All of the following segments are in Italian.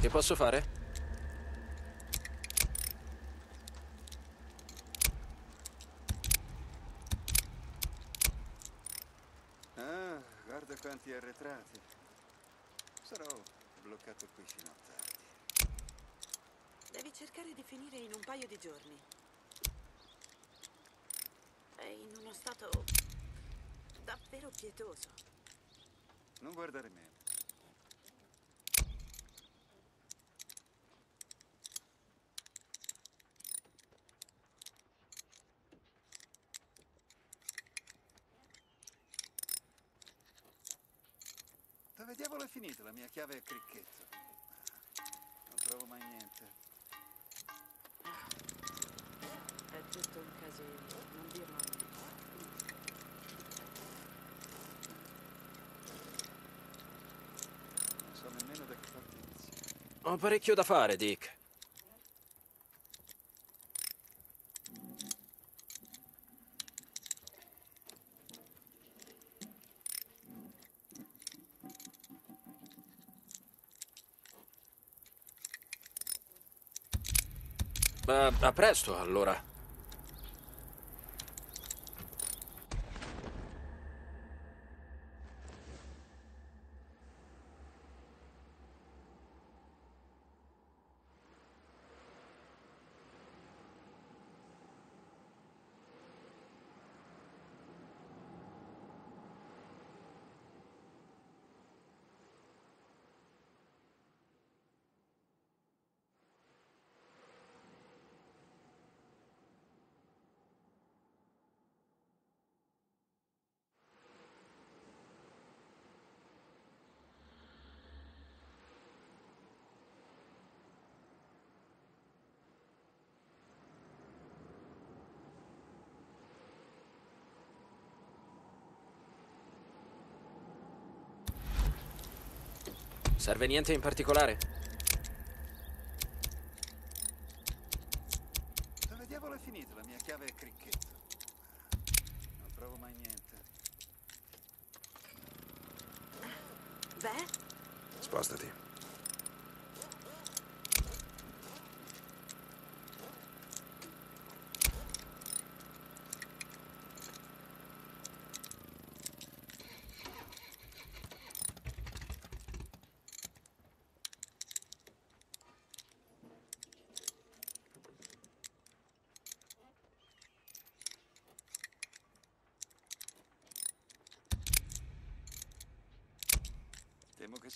Che posso fare? Ah, guarda quanti arretrati. Sarò bloccato qui fino a tardi. Devi cercare di finire in un paio di giorni. È in uno stato davvero pietoso. Non guardare me. È finita la mia chiave a cricchetto? Non trovo mai niente. È tutto un casino, non dirlo a me. Non so nemmeno da che parte iniziare. Ho parecchio da fare, Dick. Ma a presto, allora. Serve niente in particolare? Dove diavolo è finita la mia chiave cricchetto? Non trovo mai niente. Beh, Spostati.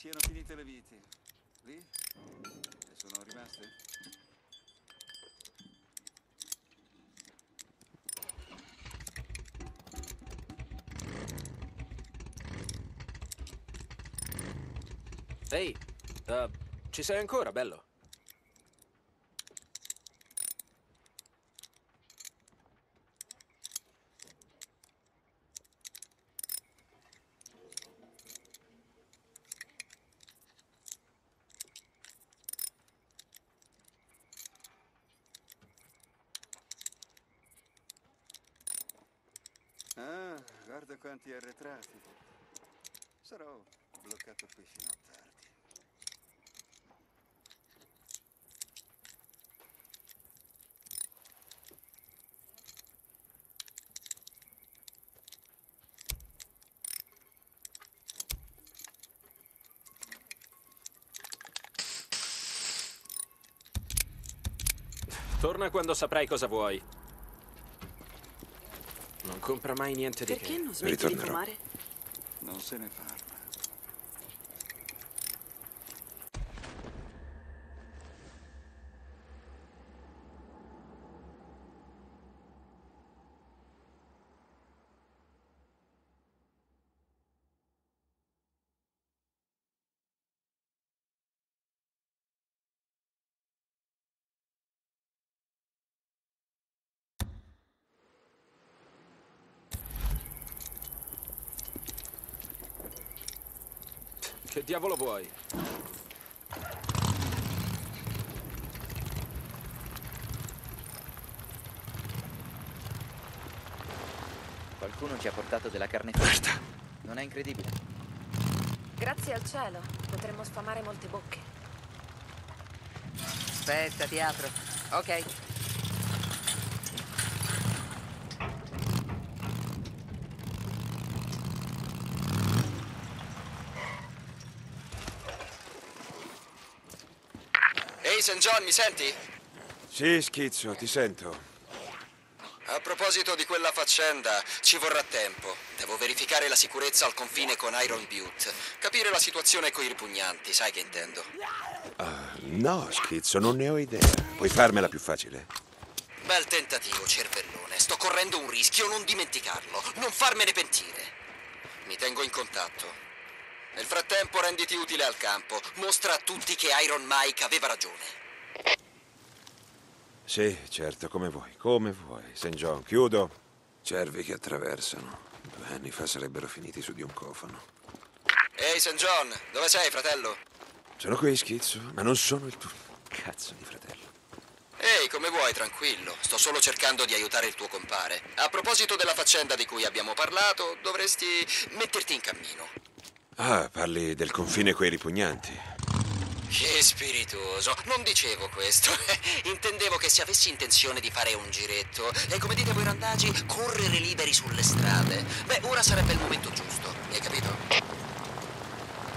Siano finite le viti. Lì? Ne sono rimaste? Ehi, eh, ci sei ancora, bello? Ah, quanti arretrati. Sarò bloccato qui fino a tardi. Torna quando saprai cosa vuoi. Non compra mai niente di perché che. non smetti di Ritornerò. fumare? Non se ne parla. Che diavolo vuoi? Qualcuno ci ha portato della carne fresca. Non è incredibile? Grazie al cielo, potremmo sfamare molte bocche. Aspetta, ti apro. Ok. St. John, mi senti? Sì, schizzo, ti sento. A proposito di quella faccenda, ci vorrà tempo. Devo verificare la sicurezza al confine con Iron Butte. Capire la situazione coi ripugnanti, sai che intendo. No, schizzo, non ne ho idea. Puoi farmela più facile? Bel tentativo, cervellone. Sto correndo un rischio, non dimenticarlo. Non farmene pentire. Mi tengo in contatto. Nel frattempo renditi utile al campo. Mostra a tutti che Iron Mike aveva ragione. Sì, certo, come vuoi, come vuoi. St. John, chiudo. Cervi che attraversano. Due anni fa sarebbero finiti su di un cofano. Ehi, St. John, dove sei, fratello? Sono qui, schizzo, ma non sono il tuo cazzo di fratello. Ehi, come vuoi, tranquillo. Sto solo cercando di aiutare il tuo compare. A proposito della faccenda di cui abbiamo parlato, dovresti metterti in cammino. Ah, parli del confine coi ripugnanti. Che spiritoso. Non dicevo questo. Intendevo che se avessi intenzione di fare un giretto e come dite voi randagi, correre liberi sulle strade. Beh, ora sarebbe il momento giusto. Hai capito?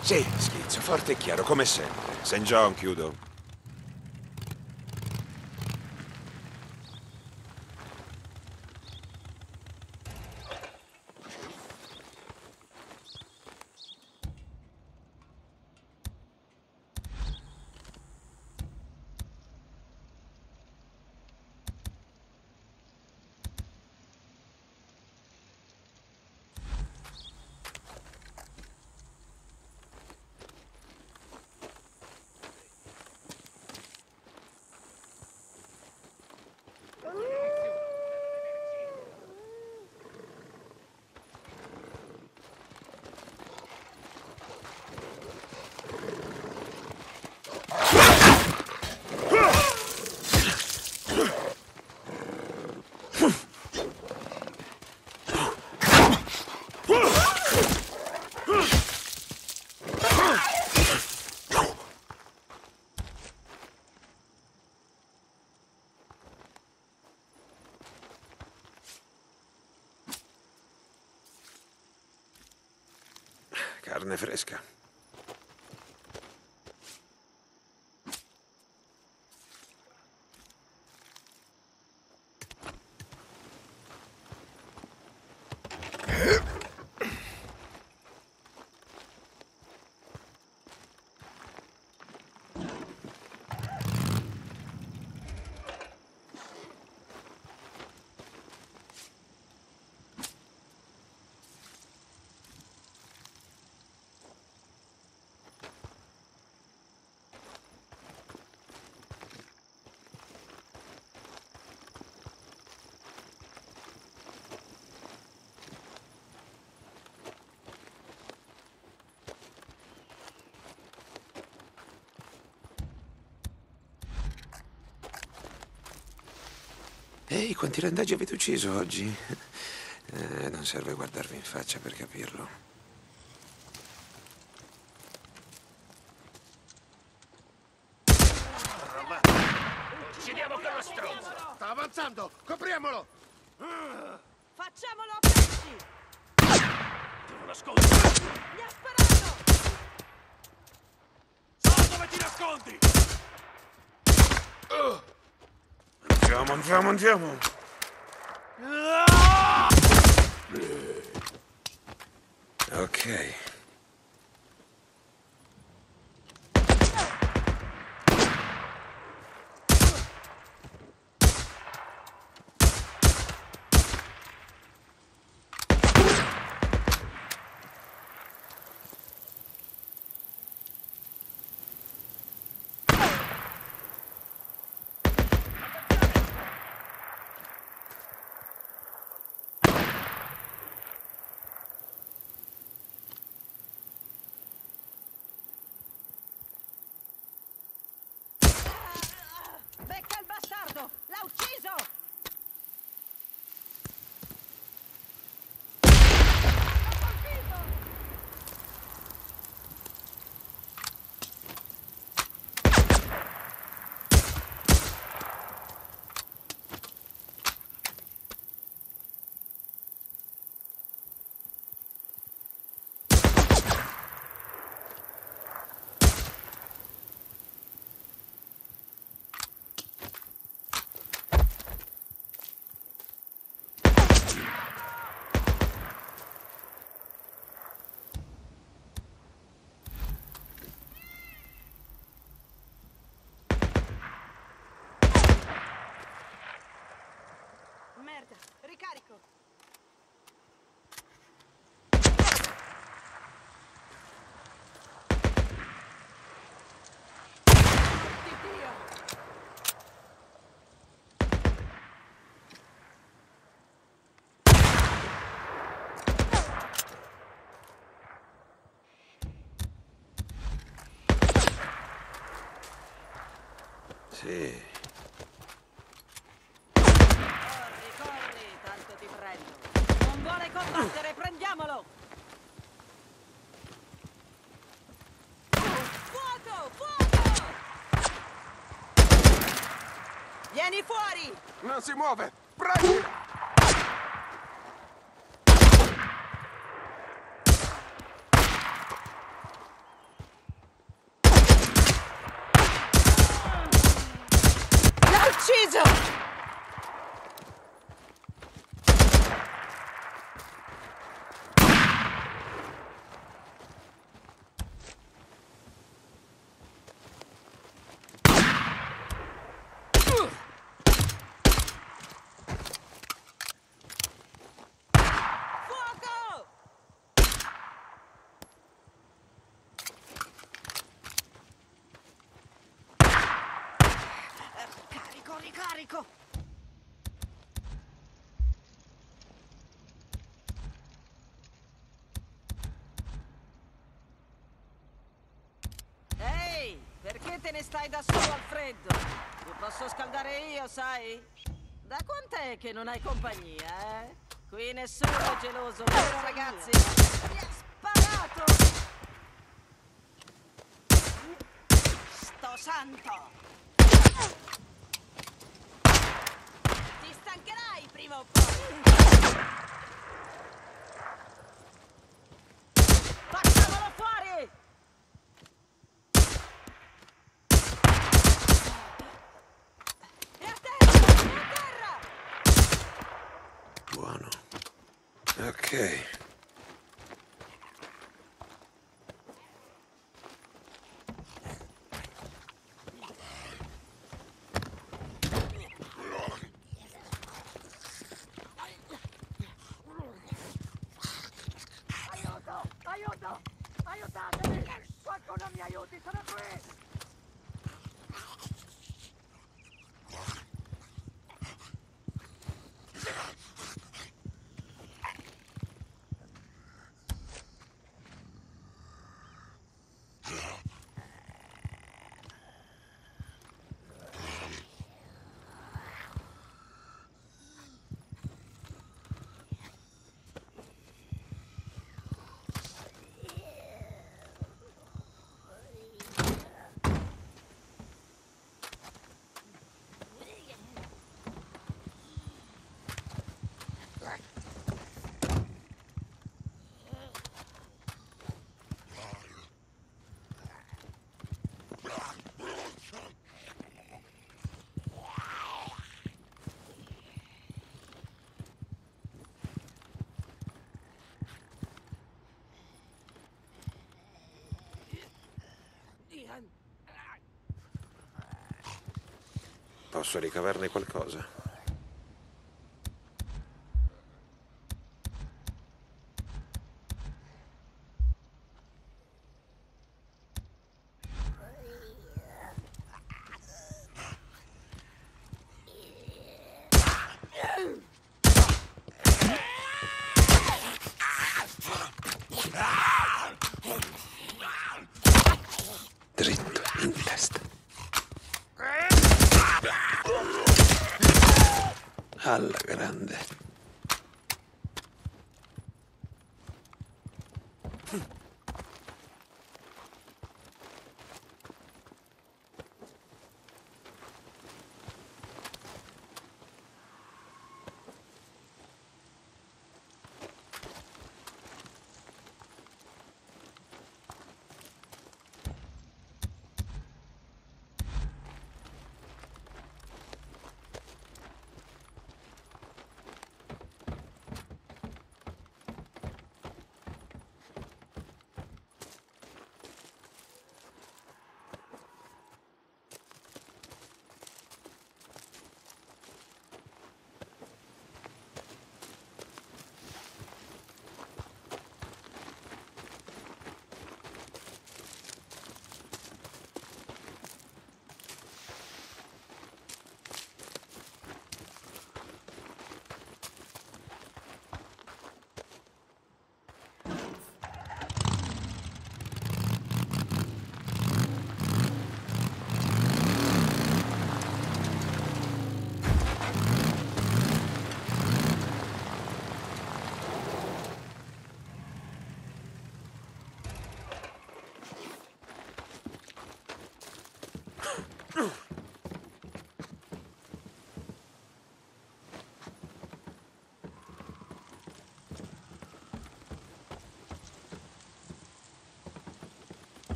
Sì, schizzo, forte e chiaro, come sempre. St. John, chiudo. Carne fresca. Ehi, quanti randaggi avete ucciso oggi? Eh, non serve guardarvi in faccia per capirlo. Sta avanzando! Copriamolo! Facciamolo a pezzi! Devo nascondermi! Mi ha sparato! So dove ti nascondi! Andiamo, andiamo, Sì. Corri, corri, tanto ti prendo. Non vuole combattere, prendiamolo! Fuoco, fuoco! Vieni fuori! Non si muove! Prendi! L'ha ucciso! Fuoco! Carico! Ehi, perché te ne stai da solo al freddo? Ti posso scaldare io, sai? Da quant'è che non hai compagnia, eh? Qui nessuno è geloso, vero ragazzi? Mi ha sparato! Sto santo! Ti stancherai prima o poi! Facciamolo fuori! È a terra! È a terra! Buono. Ok. Aiuto! Aiuto! Aiutatemi! Qualcuno mi aiuti, sono qui! Posso ricaverne qualcosa? Alla grande.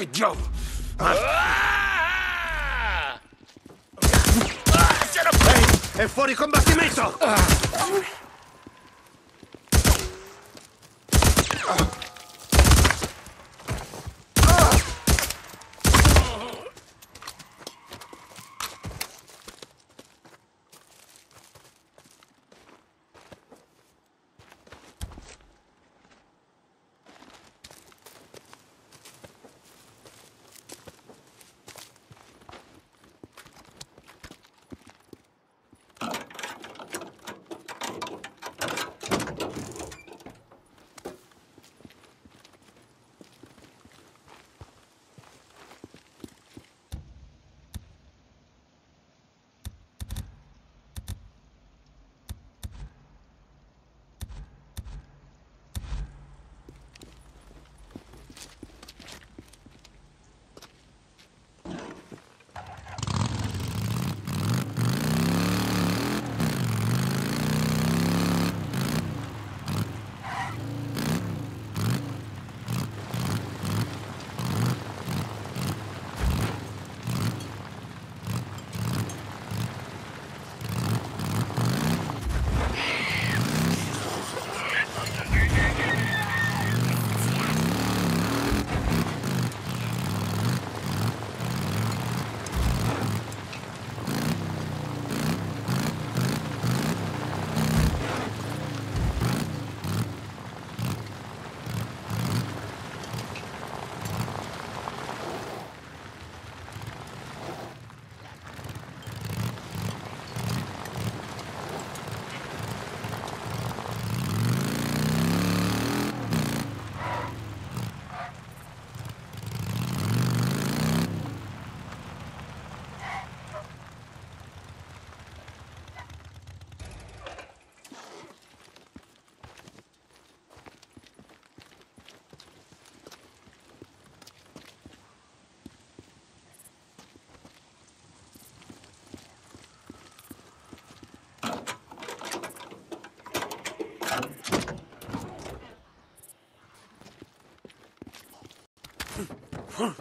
Che diavolo! È fuori combattimento! Bene.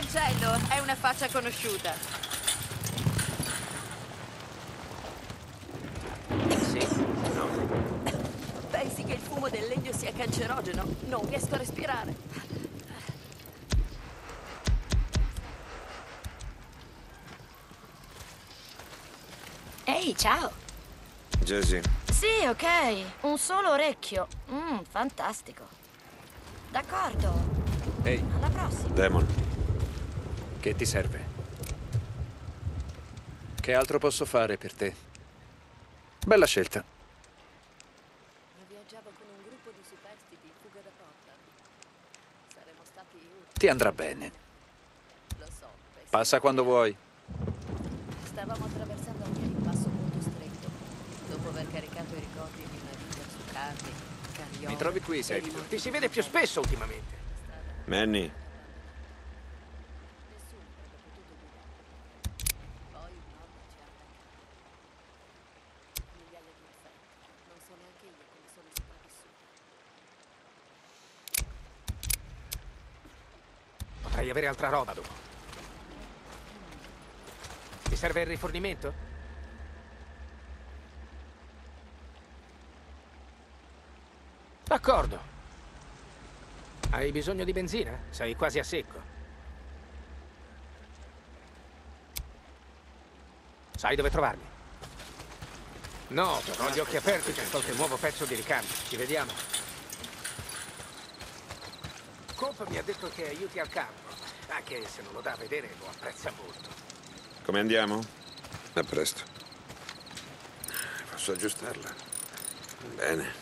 Cancello, è una faccia conosciuta. Sì? Pensi che il fumo del legno sia cancerogeno? Non riesco a respirare. Ehi, ciao. Jesse, Sì, ok. Un solo orecchio. Mmm, fantastico. D'accordo. Ehi, Alla prossima. Demon, che ti serve? Che altro posso fare per te? Bella scelta. Viaggiavo con un gruppo di superstiti in fuga da porta. Saremmo stati utili, Ti andrà bene. lo so. Passa quando vuoi. Stavamo attraversando anche un passo molto stretto. Dopo aver caricato i ricordi di una vita su carri, carriole... Mi trovi qui, Sergio. Ti si vede più spesso ultimamente. Manny, Nessuno avrebbe potuto guidare. Poi il nord ci ha attaccato. Migliaia di inferti. Non so neanche io come sono sopravvissuta. Potrei avere altra roba dopo. Ti serve il rifornimento? D'accordo. Hai bisogno di benzina? Sei quasi a secco. Sai dove trovarmi? No, però gli occhi aperti per qualche nuovo pezzo di ricambio. Ci vediamo. Coop mi ha detto che aiuti al campo. Anche se non lo dà a vedere, lo apprezza molto. come andiamo? A presto. Posso aggiustarla? Bene.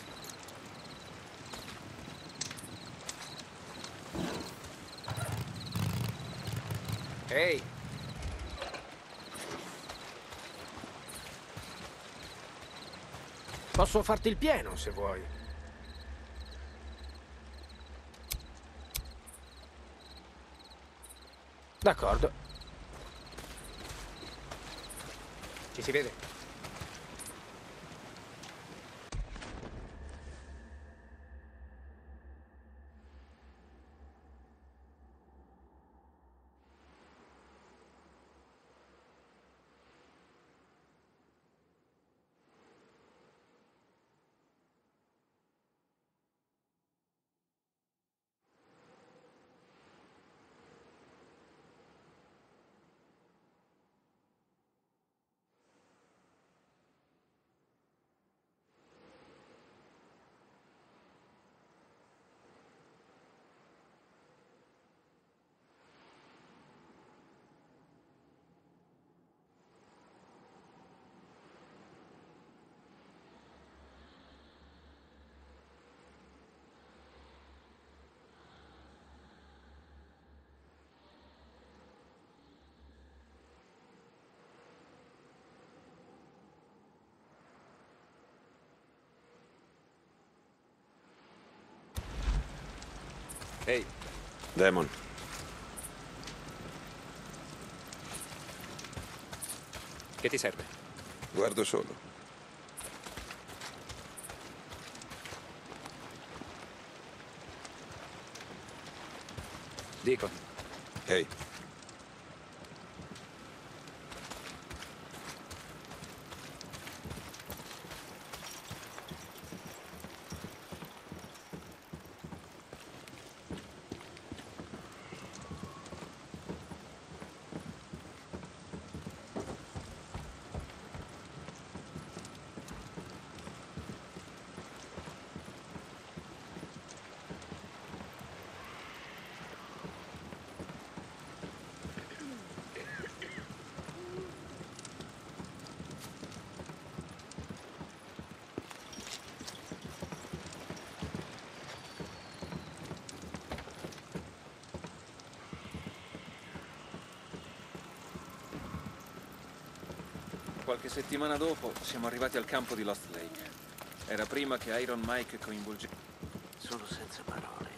Ehi! Posso farti il pieno se vuoi. D'accordo. Ci si vede? Ehi, Demon, che ti serve? guardo solo. Dico, Ehi, Qualche settimana dopo siamo arrivati al campo di Lost Lake. Era prima che Iron Mike coinvolgesse... Sono senza parole,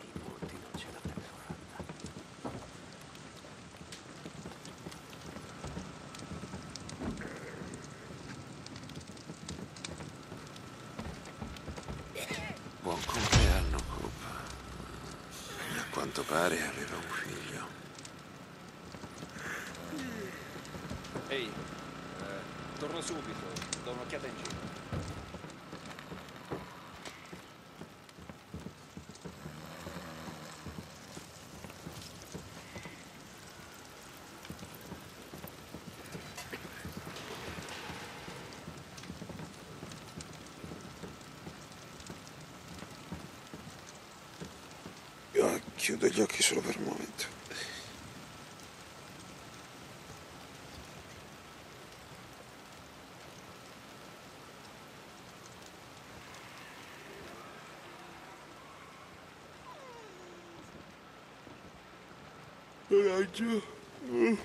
Coraggio. Uh,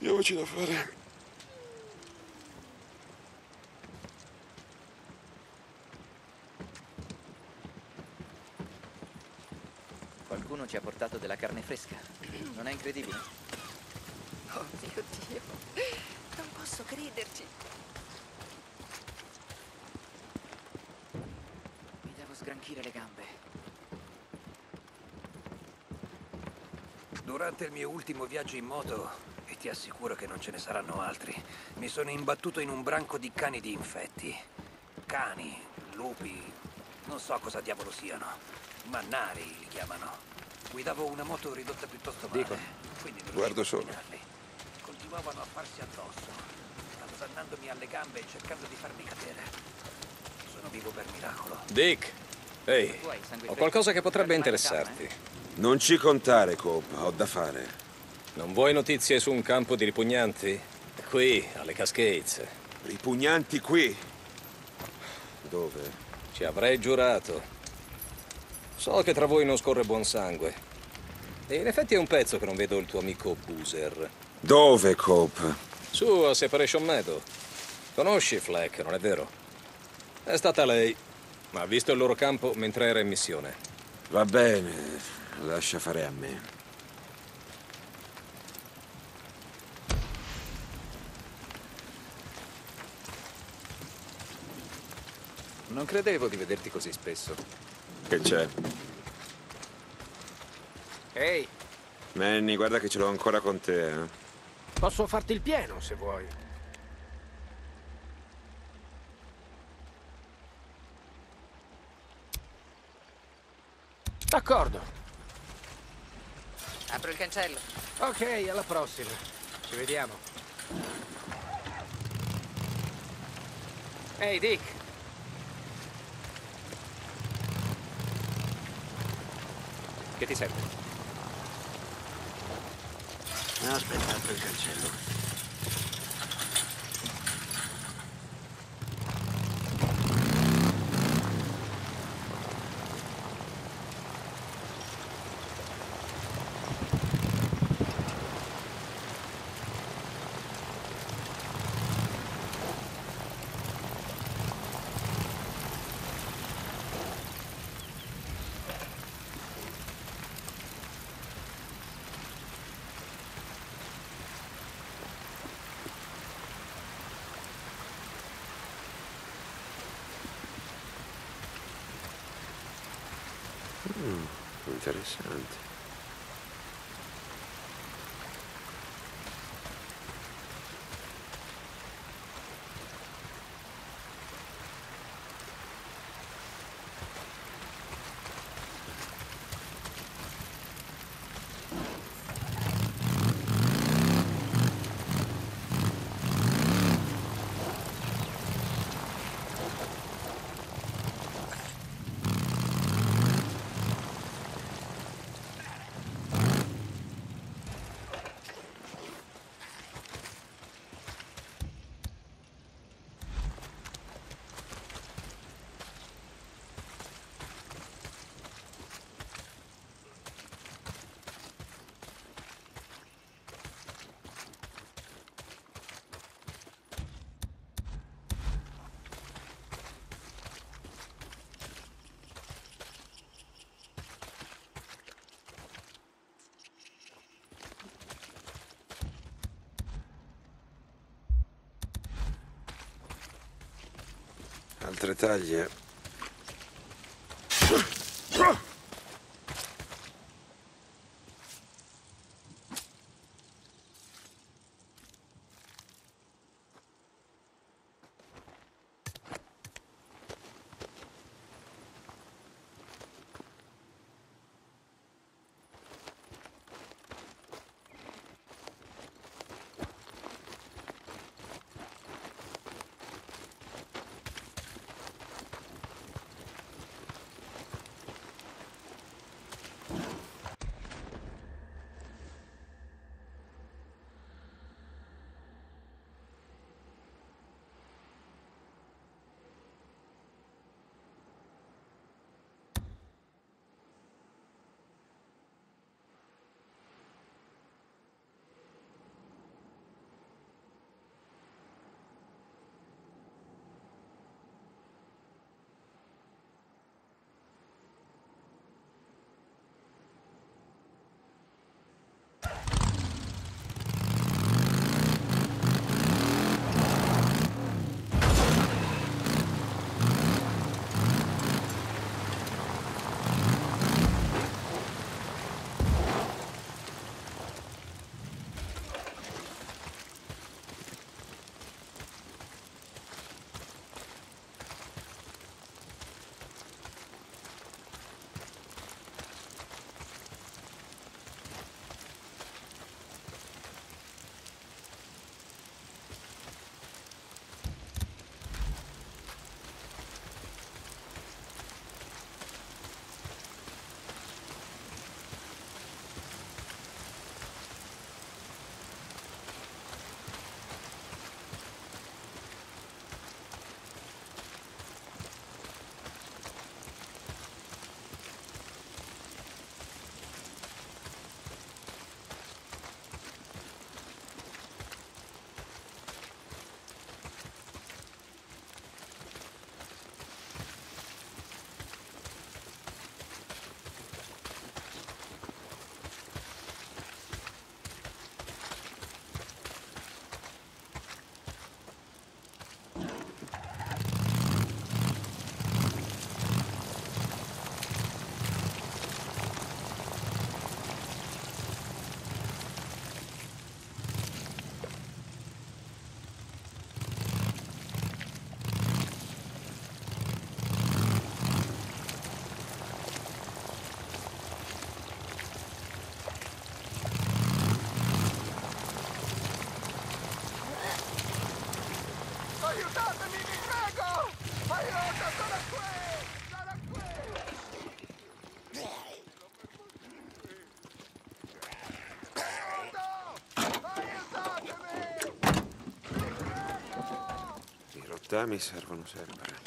Andiamoci da fare. Qualcuno ci ha portato della carne fresca. Non è incredibile? Oh mio Dio, non posso crederci. Mi devo sgranchire le gambe. Durante il mio ultimo viaggio in moto, e ti assicuro che non ce ne saranno altri, mi sono imbattuto in un branco di cani di infetti. Cani, lupi, non so cosa diavolo siano. Mannari li chiamano. Guidavo una moto ridotta piuttosto male, Dico. quindi non Guardo solo. Continuavano a farsi addosso, appannandomi alle gambe e cercando di farmi cadere. Sono vivo per miracolo. Dick, ehi, ho qualcosa che potrebbe interessarti. Non ci contare, Cope. Ho da fare. Non vuoi notizie su un campo di ripugnanti? Qui, alle Cascades. Ripugnanti qui? Dove? Ci avrei giurato. So che tra voi non scorre buon sangue. E in effetti è un pezzo che non vedo il tuo amico Boozer. Dove, Cope? Su a Separation Meadow. Conosci Fleck, non è vero? È stata lei, ma ha visto il loro campo mentre era in missione. Va bene, lascia fare a me. Non credevo di vederti così spesso. Che c'è? Ehi, Manny, guarda che ce l'ho ancora con te, eh. posso farti il pieno se vuoi. D'accordo. Apro il cancello. Ok, alla prossima. Ci vediamo. Ehi, Dick. Che ti serve? Aspetta, apro il cancello. Altre taglie. Città mi servono sempre. Ma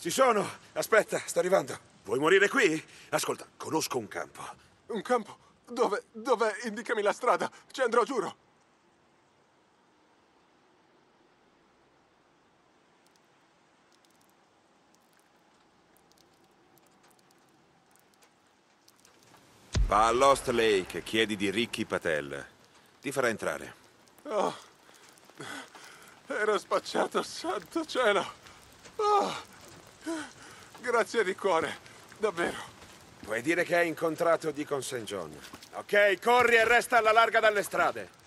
Ci sono! Aspetta, sto arrivando. Vuoi morire qui? Ascolta, conosco un campo. Un campo? Dove? Dove? Indicami la strada. Ci andrò, giuro. Va a Lost Lake e chiedi di Ricky Patel. Ti farà entrare. Oh. Ero spacciato, santo cielo. Oh. Grazie di cuore, davvero. Puoi dire che hai incontrato Deacon St. John. Ok, corri e resta alla larga dalle strade.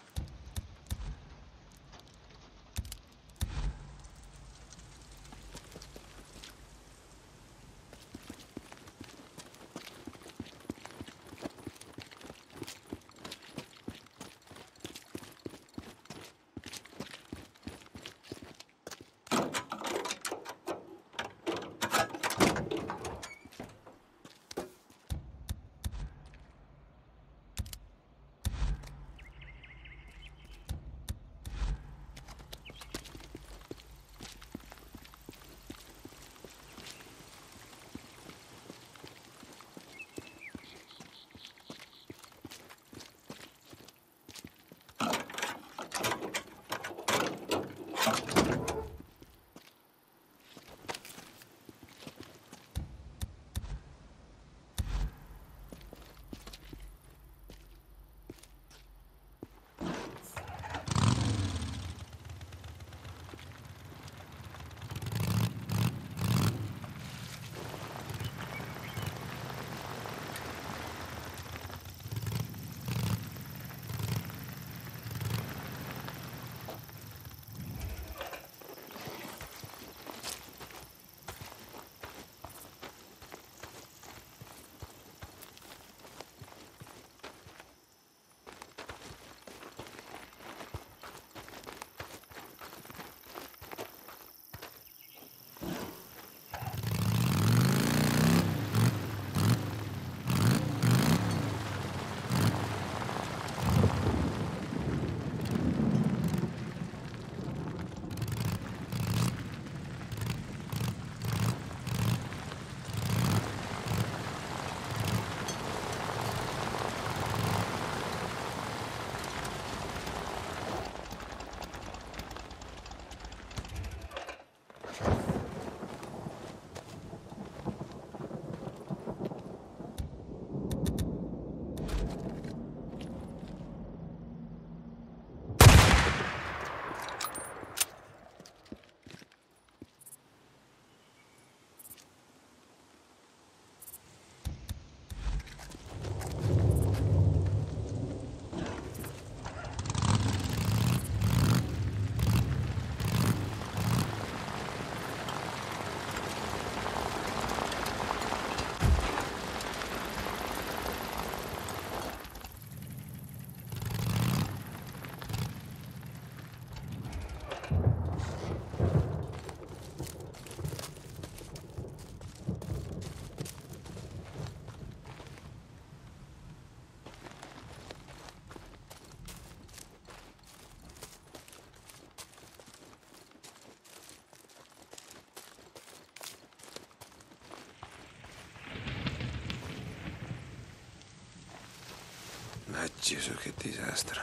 Gesù, che disastro.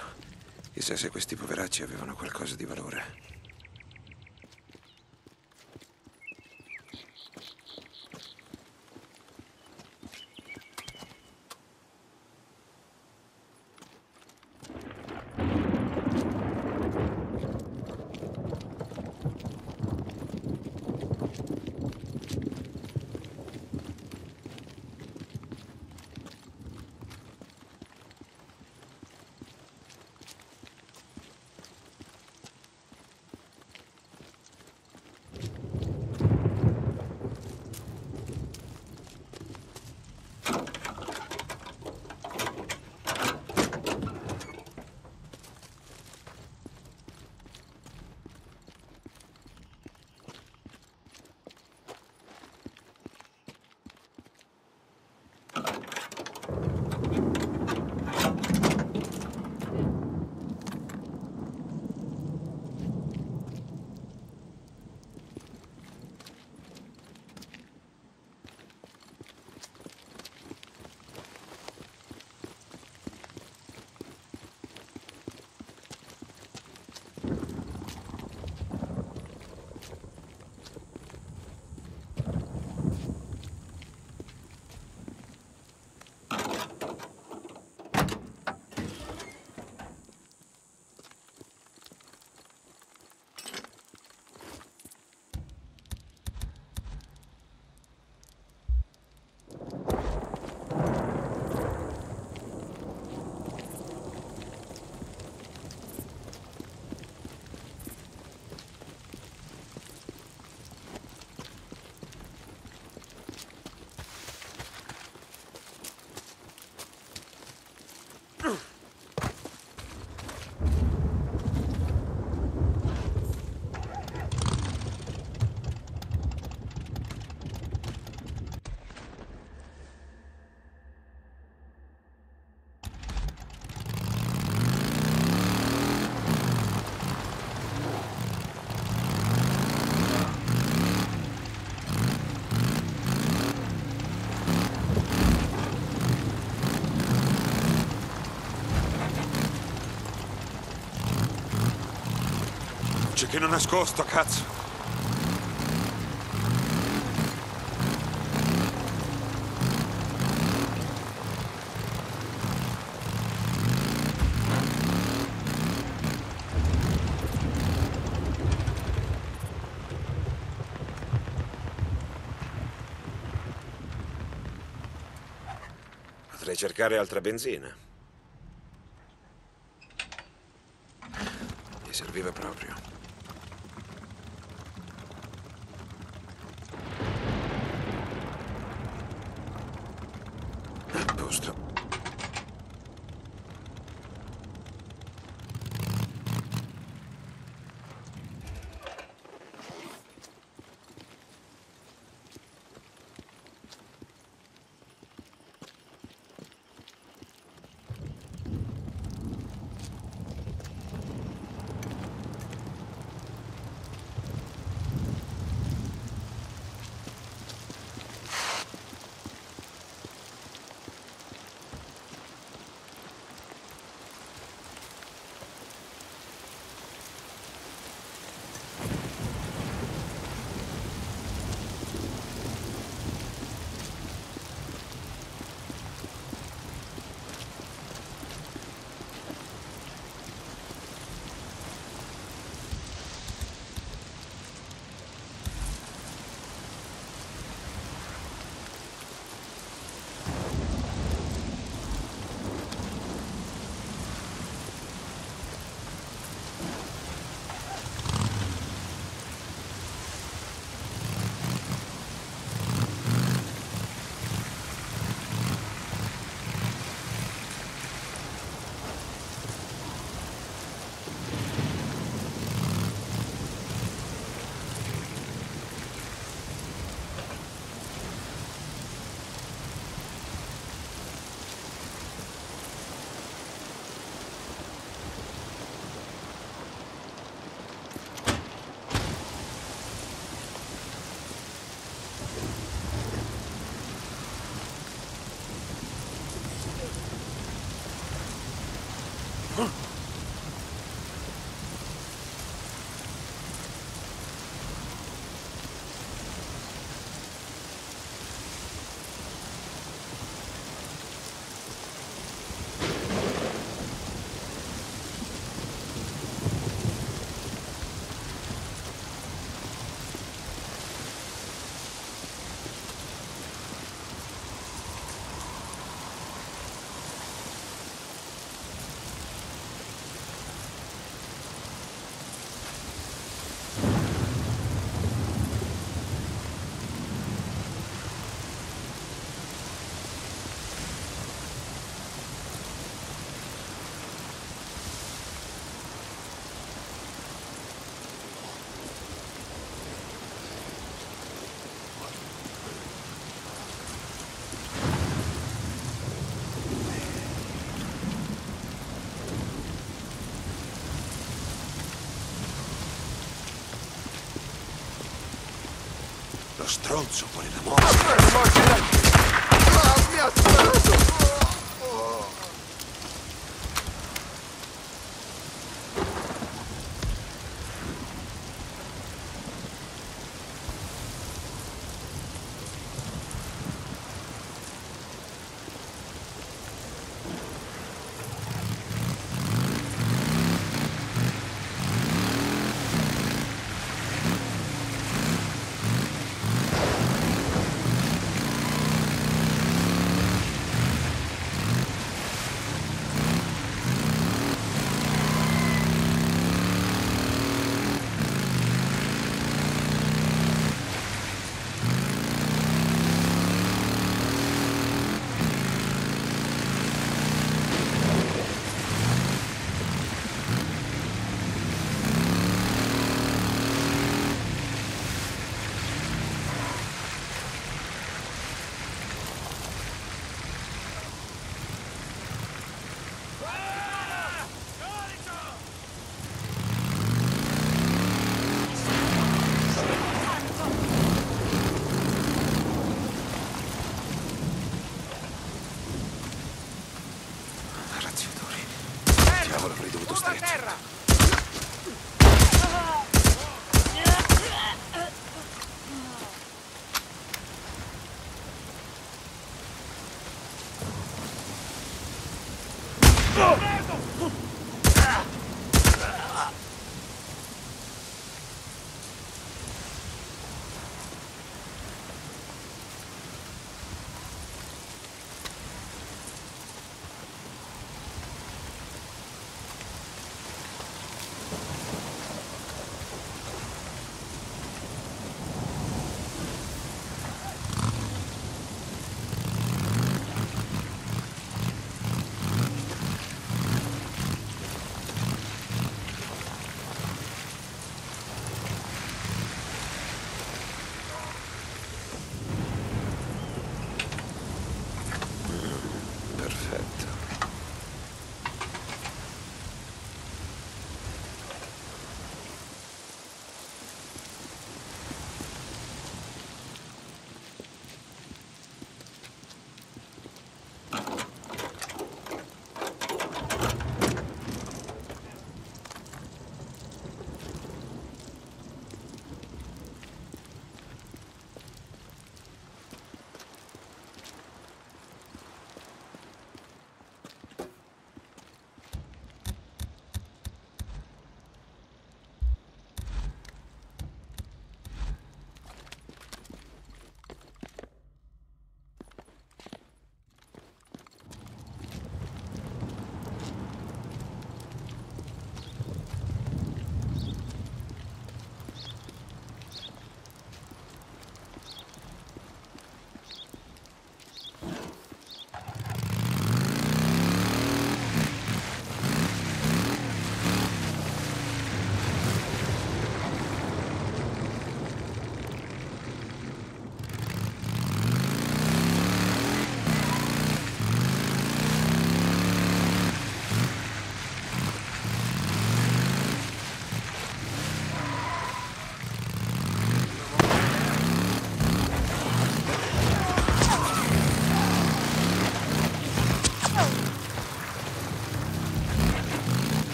Chissà se questi poveracci avevano qualcosa di valore. Che non nascosto, cazzo. Potrei cercare altra benzina. Lo stronzo vuole la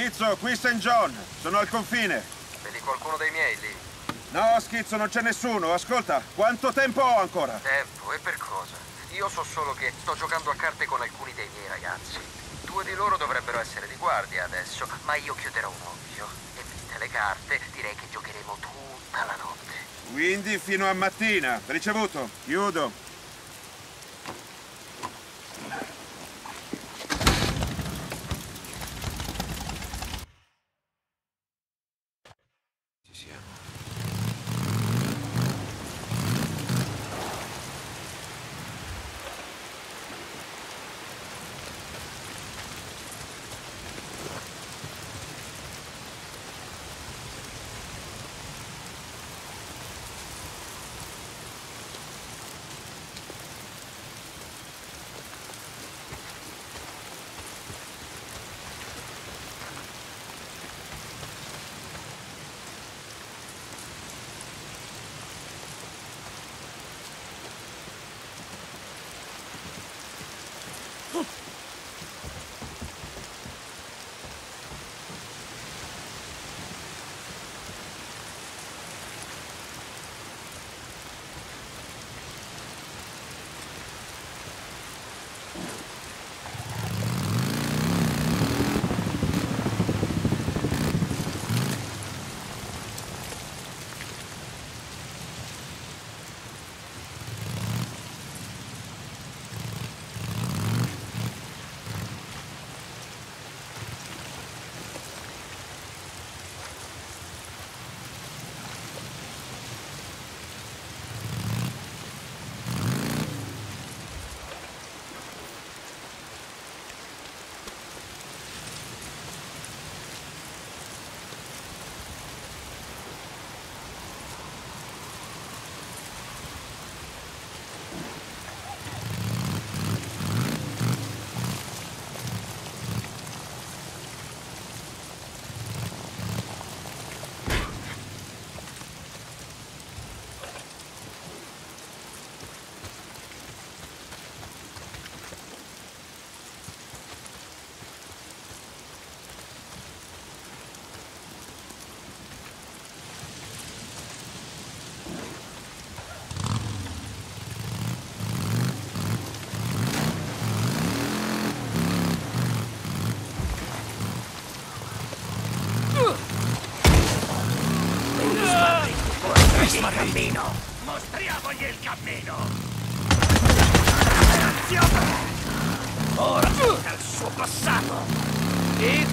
Schizzo, qui St. John. Sono al confine. Vedi qualcuno dei miei lì? No, Schizzo, non c'è nessuno. Ascolta, quanto tempo ho ancora? Tempo, e per cosa? Io so solo che sto giocando a carte con alcuni dei miei ragazzi. Due di loro dovrebbero essere di guardia adesso, ma io chiuderò un occhio. E viste le carte, direi che giocheremo tutta la notte. Quindi fino a mattina. Ricevuto. Chiudo.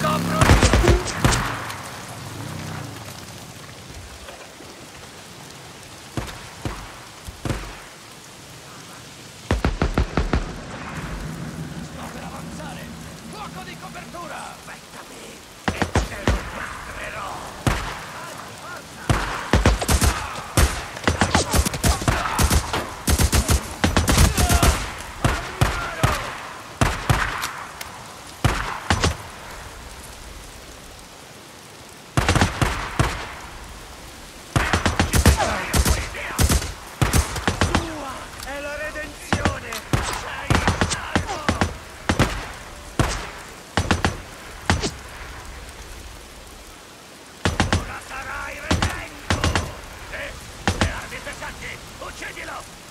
Ti attacchi! Uccidilo!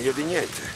Meglio di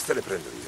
Queste le prendo io.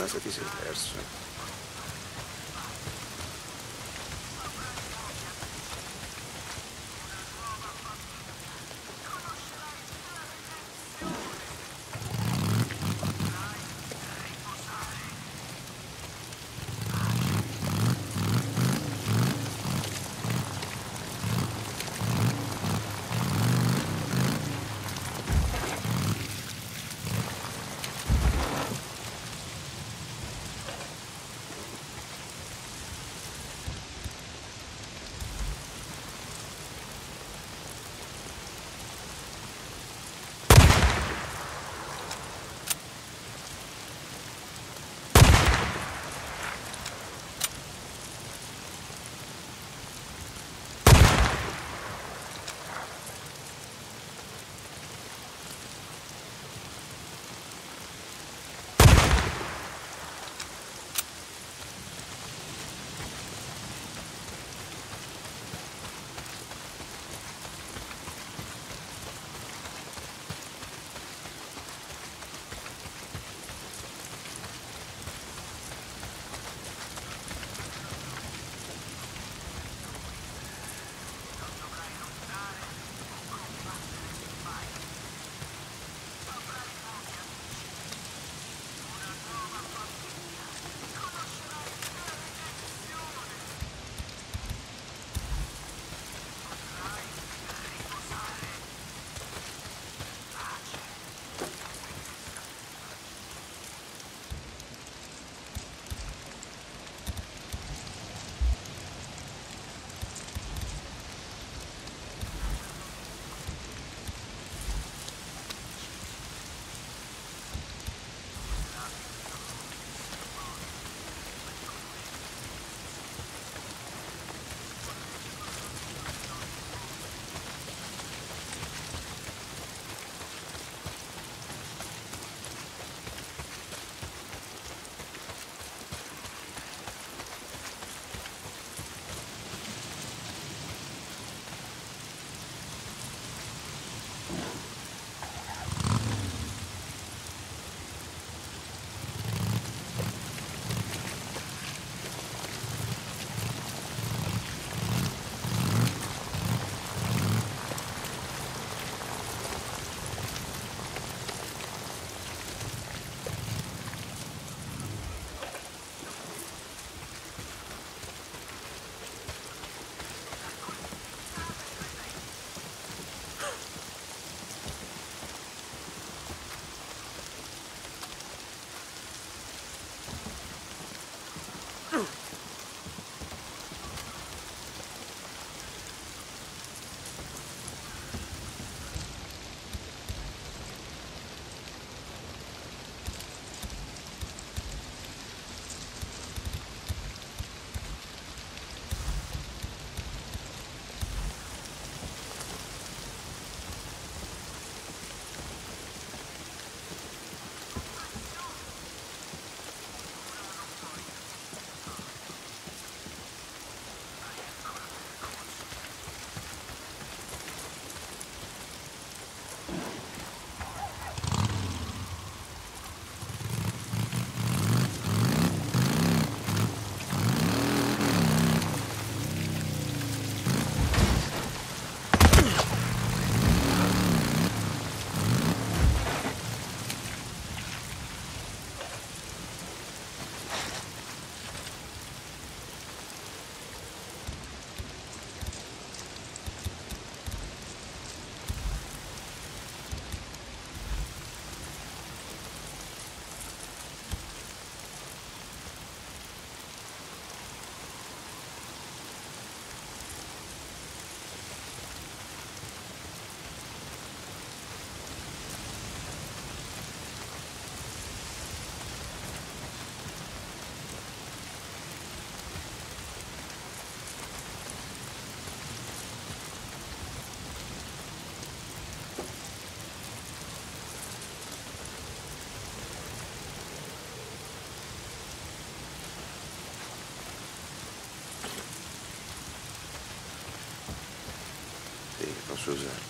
Cosa ti sei perso? özel.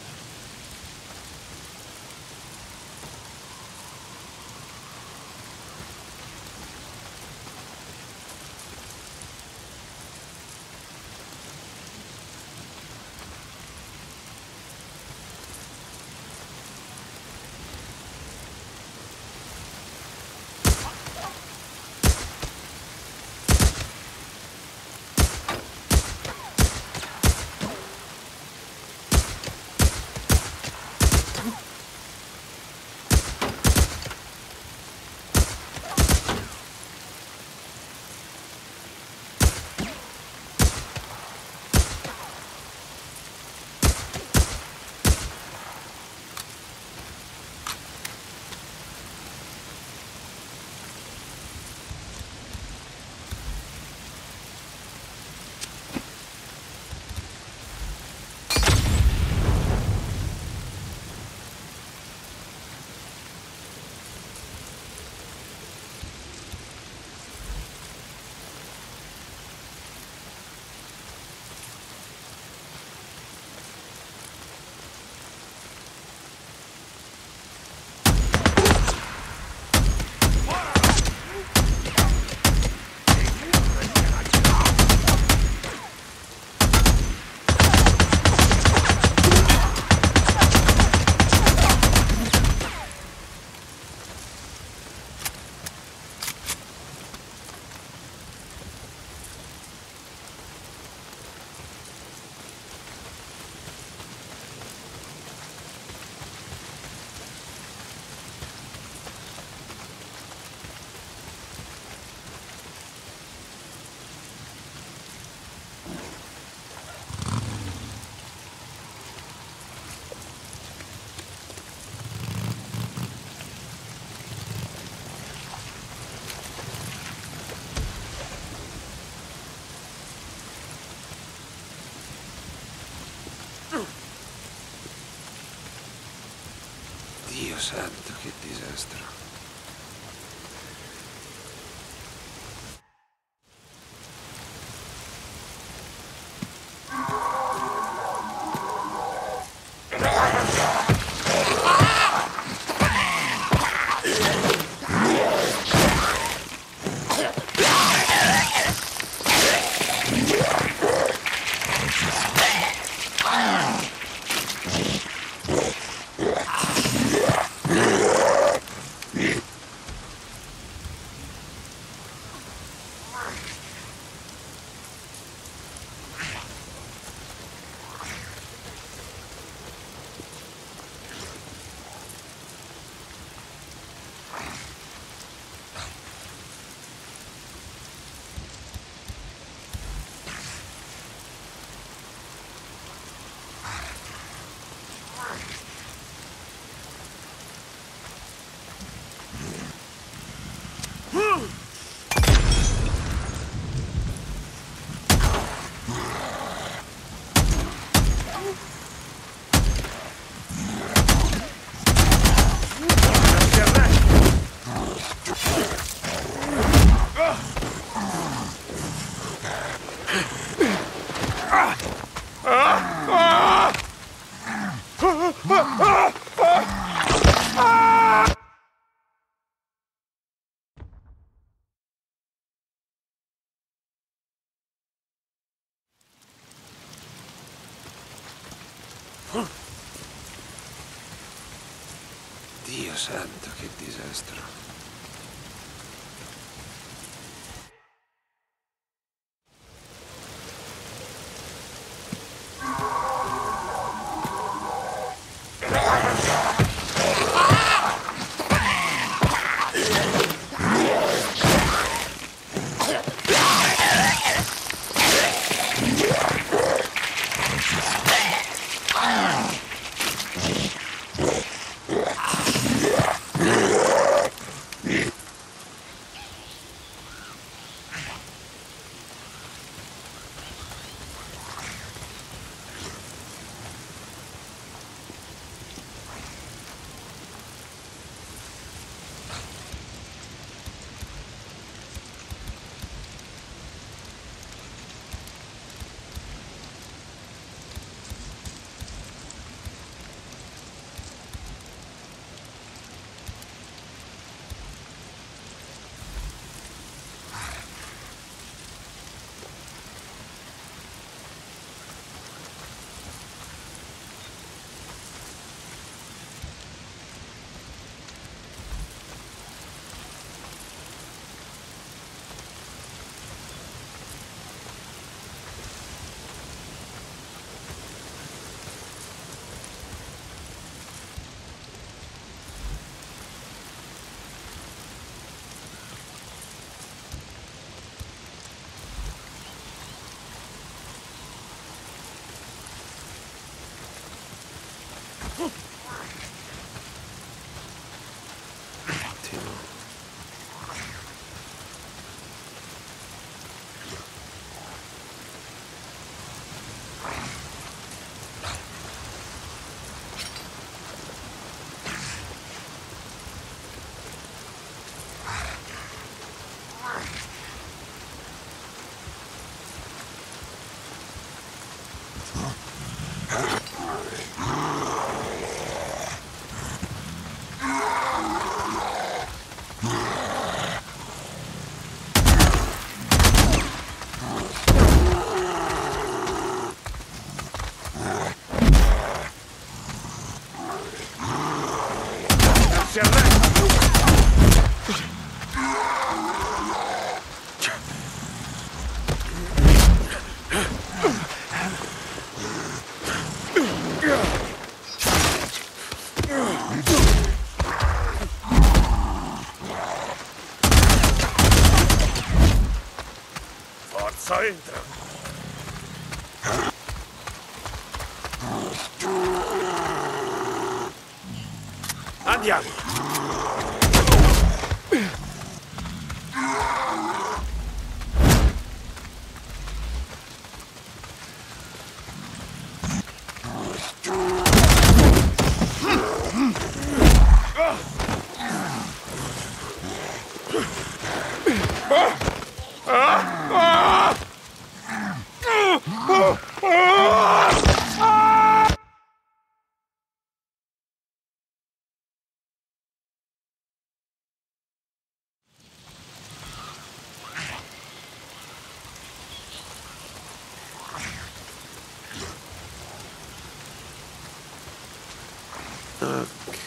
Ok.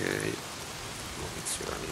Munizioni.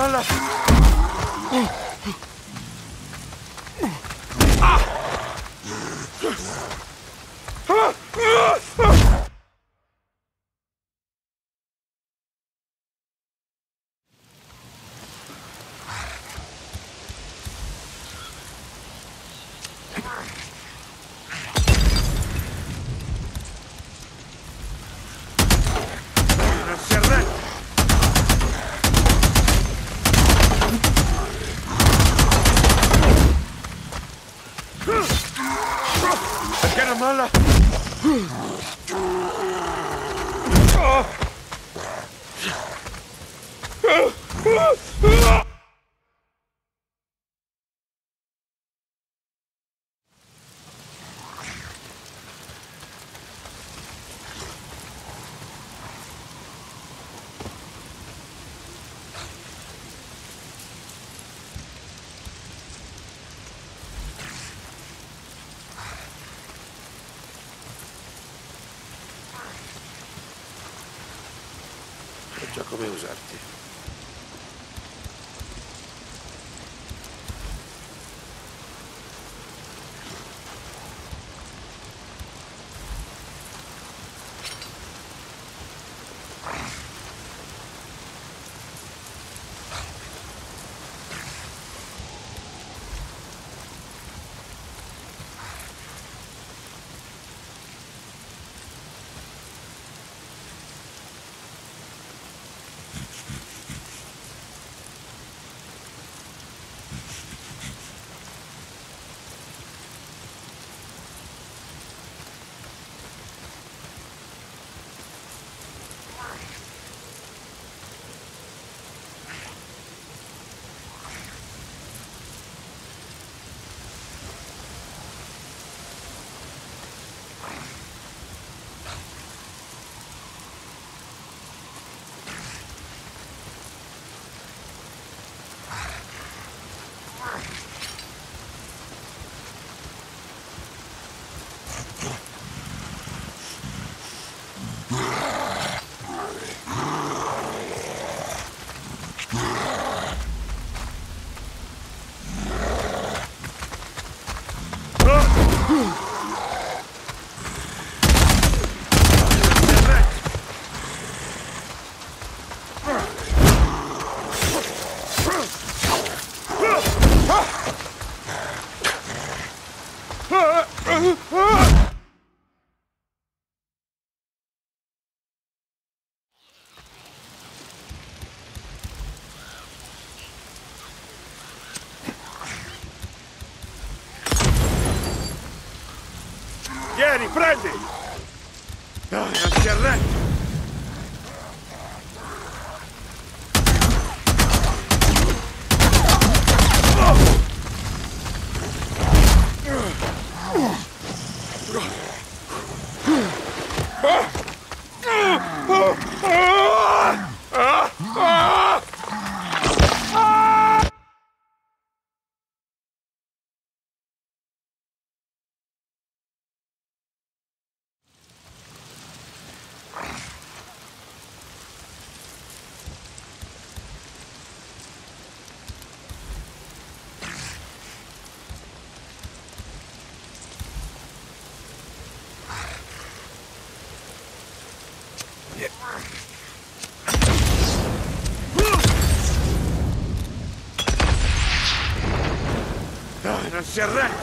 Perché вчера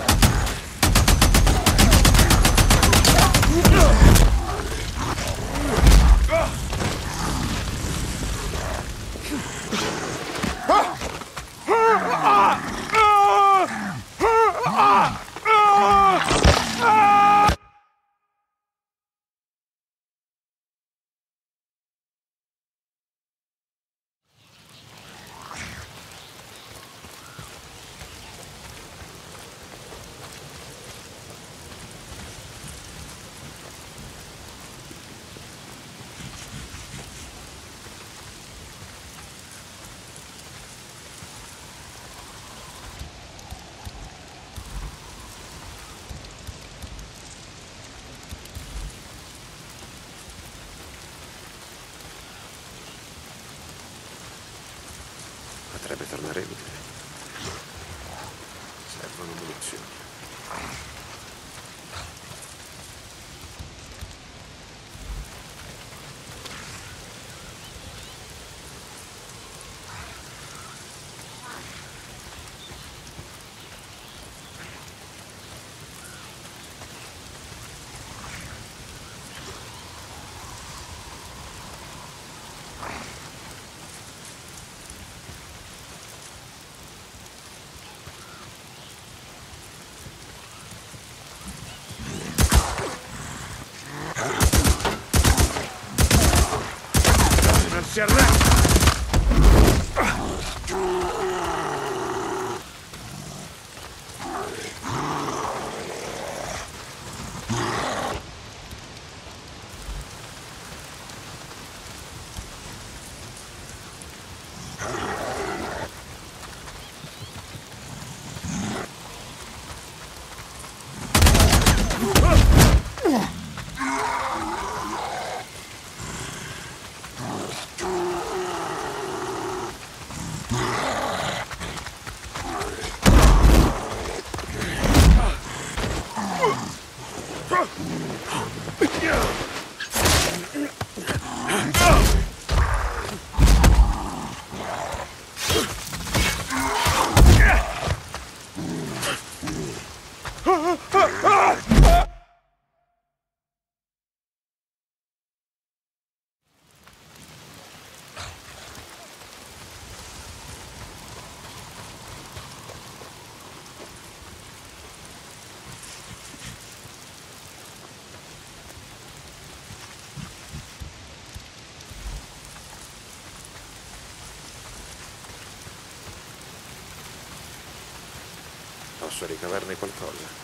Posso ricavarne qualcosa?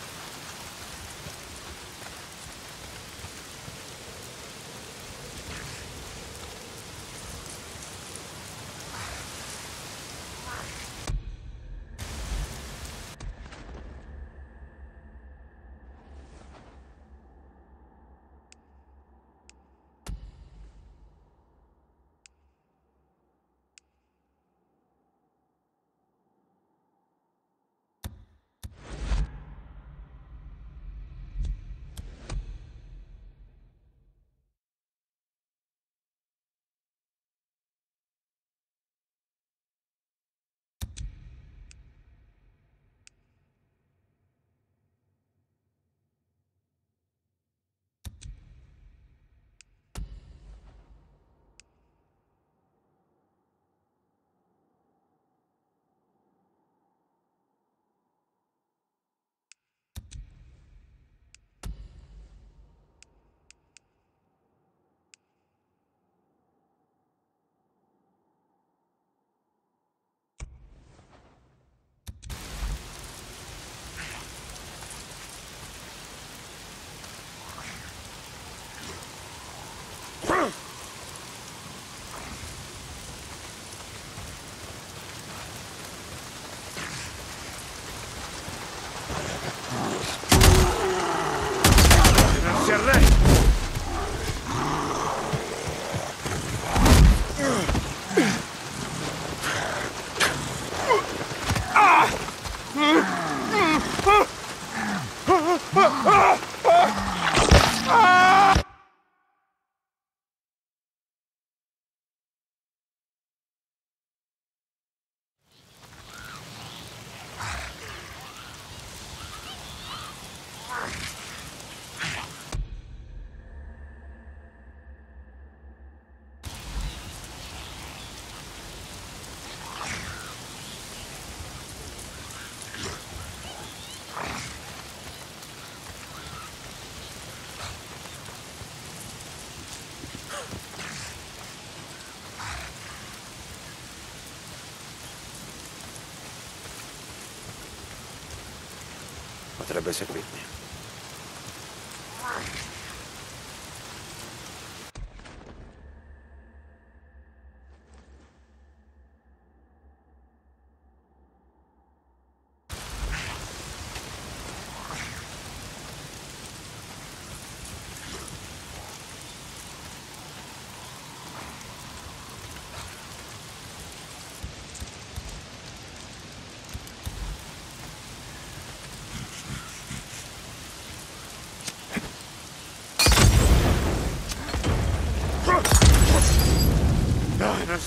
Potrebbe seguirmi.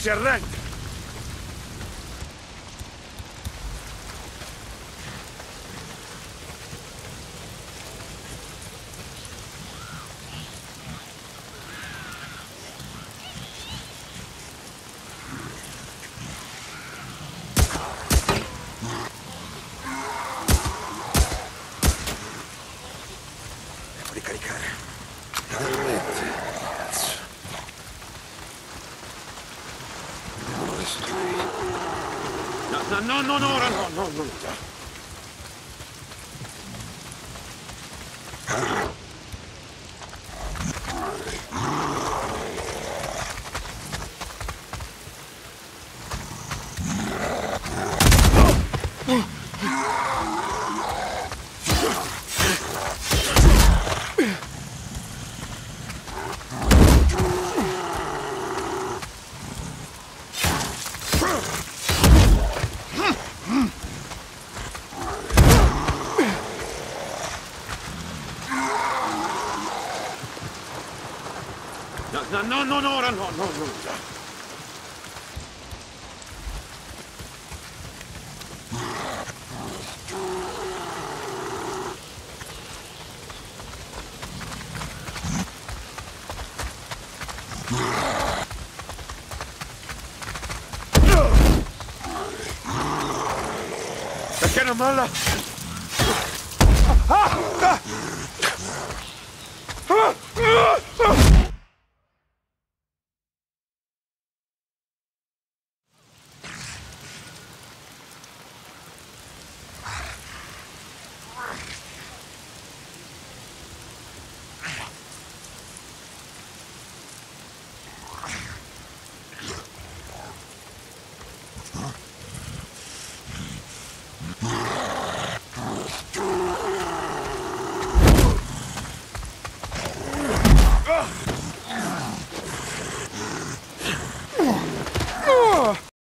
Сержант! No, no, No, no, no, non ora, no, no, non ora.